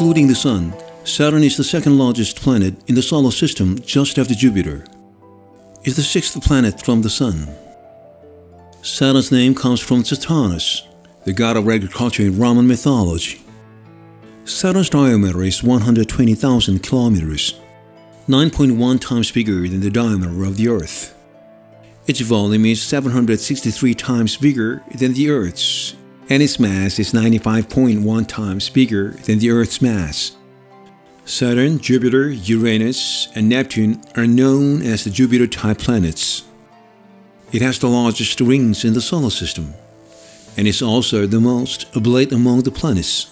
Excluding the Sun, Saturn is the second largest planet in the solar system just after Jupiter. It's the sixth planet from the Sun. Saturn's name comes from Saturnus, the god of agriculture in Roman mythology. Saturn's diameter is 120,000 kilometers, 9.1 times bigger than the diameter of the Earth. Its volume is 763 times bigger than the Earth's and its mass is 95.1 times bigger than the Earth's mass. Saturn, Jupiter, Uranus, and Neptune are known as the Jupiter-type planets. It has the largest rings in the solar system, and is also the most oblate among the planets.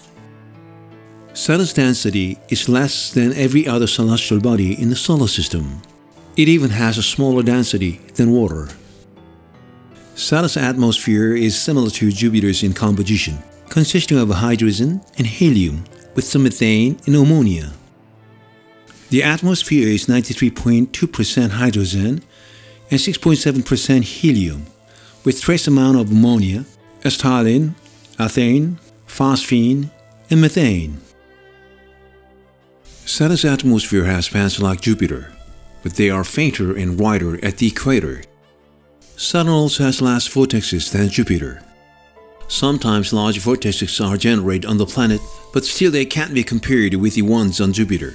Saturn's density is less than every other celestial body in the solar system. It even has a smaller density than water. Saturn's atmosphere is similar to Jupiter's in composition, consisting of hydrogen and helium, with some methane and ammonia. The atmosphere is 93.2% hydrogen and 6.7% helium, with trace amount of ammonia, acetylene, ethane, phosphine, and methane. Saturn's atmosphere has bands like Jupiter, but they are fainter and wider at the equator Saturn also has less vortexes than Jupiter. Sometimes large vortexes are generated on the planet, but still they can't be compared with the ones on Jupiter.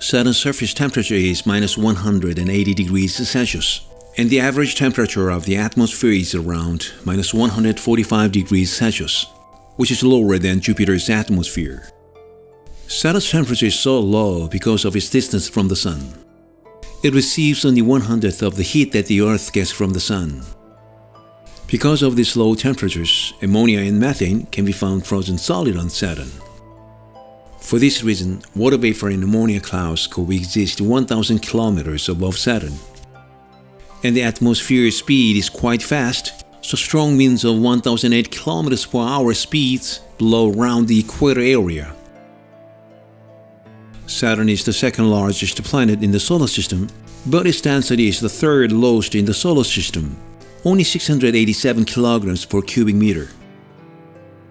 Saturn's surface temperature is minus 180 degrees Celsius, and the average temperature of the atmosphere is around minus 145 degrees Celsius, which is lower than Jupiter's atmosphere. Saturn's temperature is so low because of its distance from the Sun. It receives only one hundredth of the heat that the Earth gets from the Sun. Because of these low temperatures, ammonia and methane can be found frozen solid on Saturn. For this reason, water vapor and ammonia clouds coexist 1000 kilometers above Saturn. And the atmosphere speed is quite fast, so strong winds of 1008 kilometers per hour speeds blow around the equator area. Saturn is the second largest planet in the solar system, but its density is the third lowest in the solar system, only 687 kilograms per cubic meter.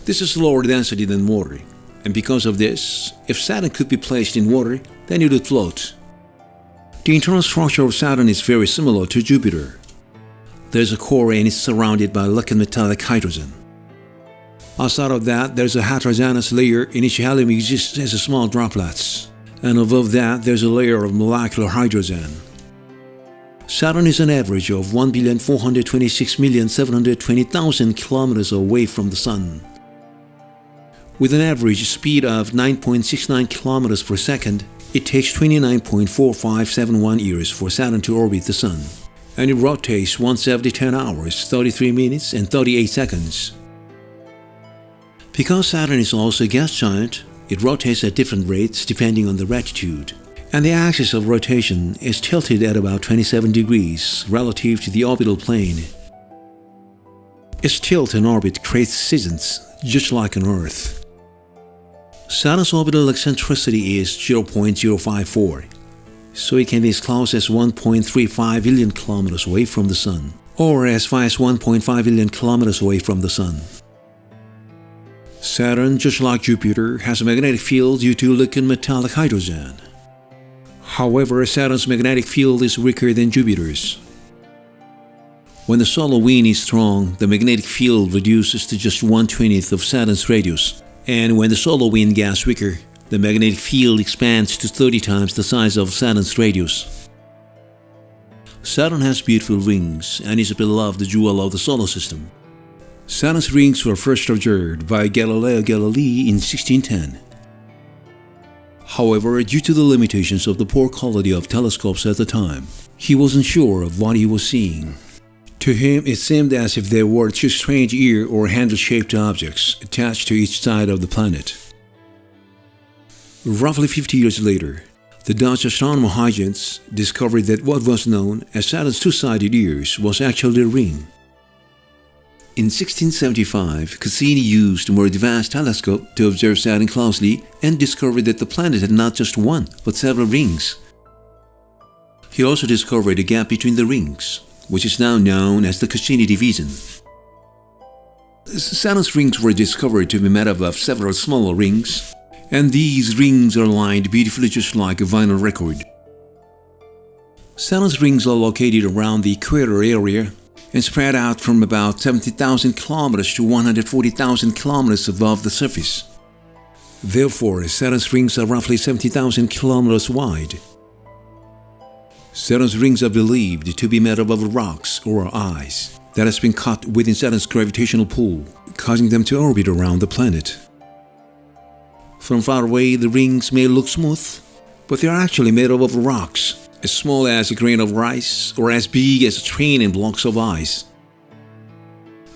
This is lower density than water, and because of this, if Saturn could be placed in water, then it would float. The internal structure of Saturn is very similar to Jupiter. There's a core and it's surrounded by liquid metallic hydrogen. Outside of that, there's a heterogeneous layer in which helium exists as small droplets and above that there's a layer of molecular hydrogen. Saturn is an average of 1,426,720,000 kilometers away from the Sun. With an average speed of 9.69 kilometers per second, it takes 29.4571 years for Saturn to orbit the Sun, and it rotates once every 10 hours, 33 minutes, and 38 seconds. Because Saturn is also a gas giant, it rotates at different rates depending on the latitude, and the axis of rotation is tilted at about 27 degrees relative to the orbital plane. Its tilt in orbit creates seasons, just like on Earth. Saturn's orbital eccentricity is 0.054, so it can be as close as 1.35 billion kilometers away from the Sun, or as far as 1.5 billion kilometers away from the Sun. Saturn, just like Jupiter, has a magnetic field due to liquid metallic hydrogen. However, Saturn's magnetic field is weaker than Jupiter's. When the solar wind is strong, the magnetic field reduces to just 1 20th of Saturn's radius, and when the solar wind gets weaker, the magnetic field expands to 30 times the size of Saturn's radius. Saturn has beautiful rings and is a beloved jewel of the solar system. Saturn's rings were first observed by Galileo Galilei in 1610. However, due to the limitations of the poor quality of telescopes at the time, he wasn't sure of what he was seeing. To him, it seemed as if there were two strange ear or handle shaped objects attached to each side of the planet. Roughly 50 years later, the Dutch astronomer Huygens discovered that what was known as Saturn's two sided ears was actually a ring. In 1675, Cassini used a more advanced telescope to observe Saturn closely and discovered that the planet had not just one, but several rings. He also discovered a gap between the rings, which is now known as the Cassini division. Saturn's rings were discovered to be made up of several smaller rings, and these rings are lined beautifully just like a vinyl record. Saturn's rings are located around the equator area and spread out from about 70,000 kilometers to 140,000 kilometers above the surface. Therefore, Saturn's rings are roughly 70,000 kilometers wide. Saturn's rings are believed to be made up of rocks or ice that has been caught within Saturn's gravitational pull, causing them to orbit around the planet. From far away, the rings may look smooth, but they are actually made up of rocks, as small as a grain of rice or as big as a train in blocks of ice.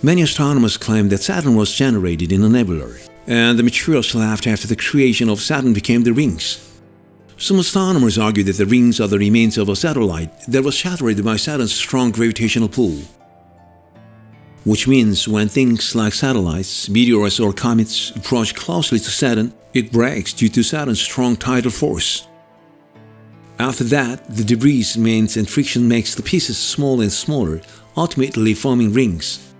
Many astronomers claim that Saturn was generated in a nebula, and the materials left after the creation of Saturn became the rings. Some astronomers argue that the rings are the remains of a satellite that was shattered by Saturn's strong gravitational pull. Which means when things like satellites, meteors, or comets approach closely to Saturn, it breaks due to Saturn's strong tidal force. After that, the debris remains and friction makes the pieces smaller and smaller, ultimately forming rings.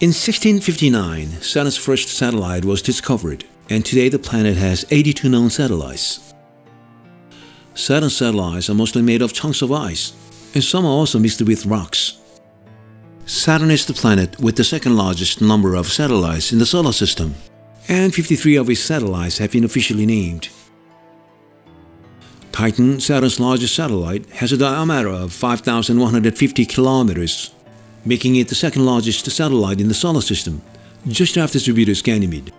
In 1659, Saturn's first satellite was discovered and today the planet has 82 known satellites. Saturn's satellites are mostly made of chunks of ice, and some are also mixed with rocks. Saturn is the planet with the second largest number of satellites in the solar system, and 53 of its satellites have been officially named. Titan, Saturn's largest satellite, has a diameter of 5,150 kilometers, making it the second largest satellite in the solar system, just after Jupiter's Ganymede.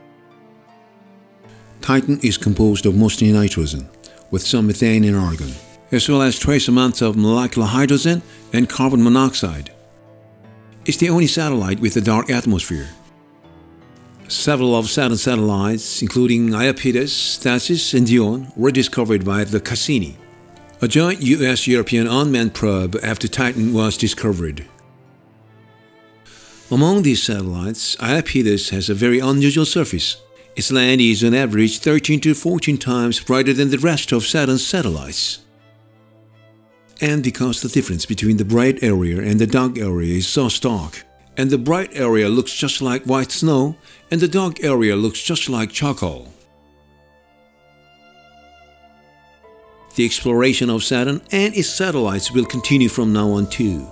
Titan is composed of mostly nitrogen, with some methane and argon, as well as trace amounts of molecular hydrogen and carbon monoxide. It's the only satellite with a dark atmosphere. Several of Saturn's satellites, including Iapetus, Tethys, and Dione, were discovered by the Cassini. A joint US-European unmanned probe after Titan was discovered. Among these satellites, Iapetus has a very unusual surface, its land is on average 13 to 14 times brighter than the rest of Saturn's satellites. And because the difference between the bright area and the dark area is so stark, and the bright area looks just like white snow, and the dark area looks just like charcoal. The exploration of Saturn and its satellites will continue from now on too.